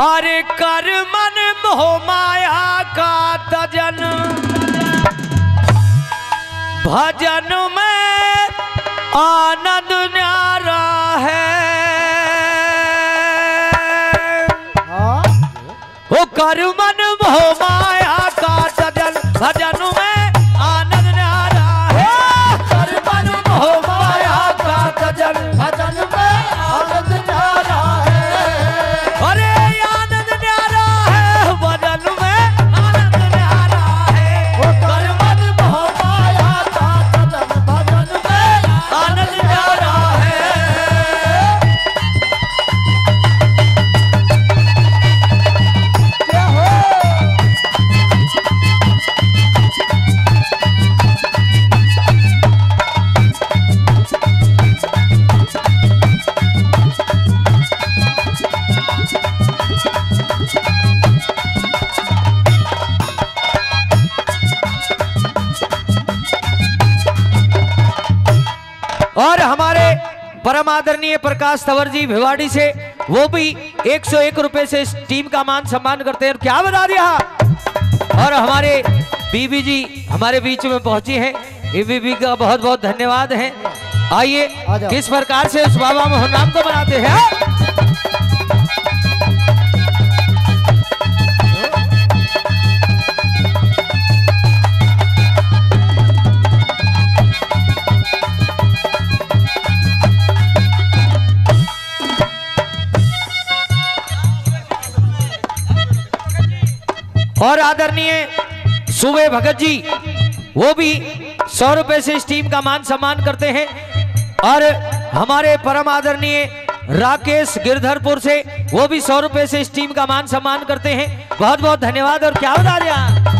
हरे कर मन मोह माया का तजन भजन में आनंद न्यारा है। हाँ? वो कर मन मोह माया का तजन भजन और हमारे परम आदरणीय प्रकाश तंवर जी भिवाड़ी से वो भी एक सौ एक रुपए से इस टीम का मान सम्मान करते हैं। क्या बता दिया? और हमारे बीबी जी हमारे बीच में पहुँची हैं। बीबी का बहुत बहुत धन्यवाद है। आइए किस प्रकार से उस बाबा मोहन नाम को बनाते हैं? और आदरणीय सुबे भगत जी, वो भी सौ रुपए से इस टीम का मान सम्मान करते हैं। और हमारे परम आदरणीय राकेश गिरधरपुर से, वो भी सौ रुपए से इस टीम का मान सम्मान करते हैं। बहुत बहुत धन्यवाद और क्या बता रहे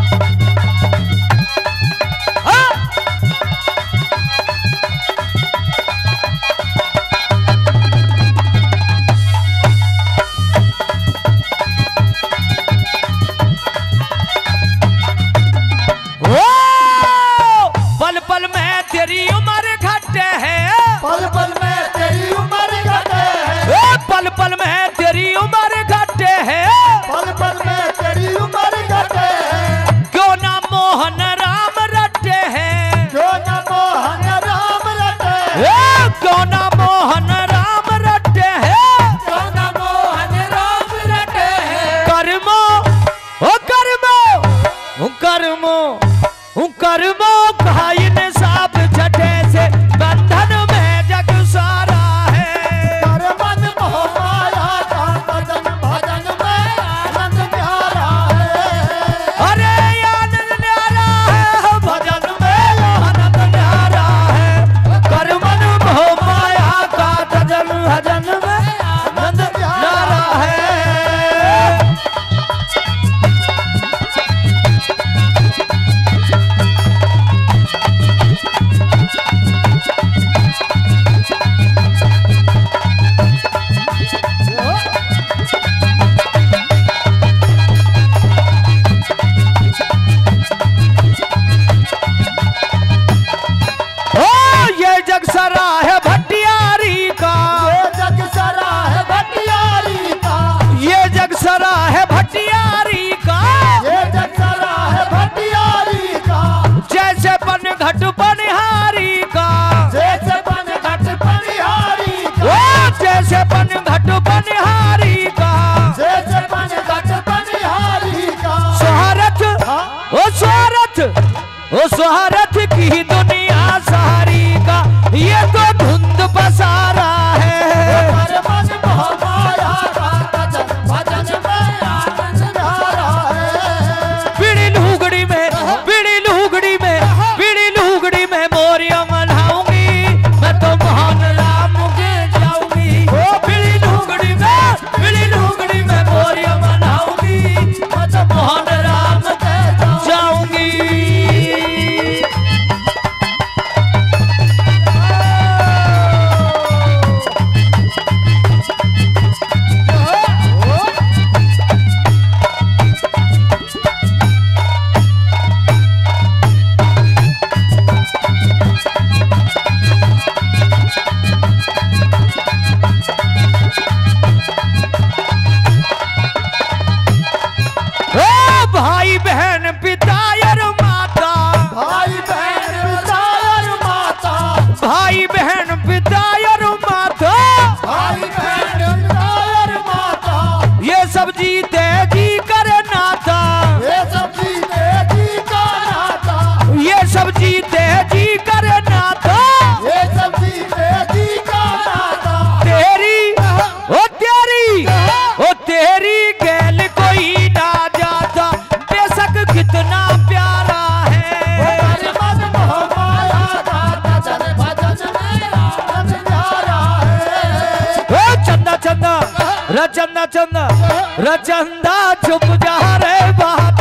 रहा है रचंदा चुप जा रे बात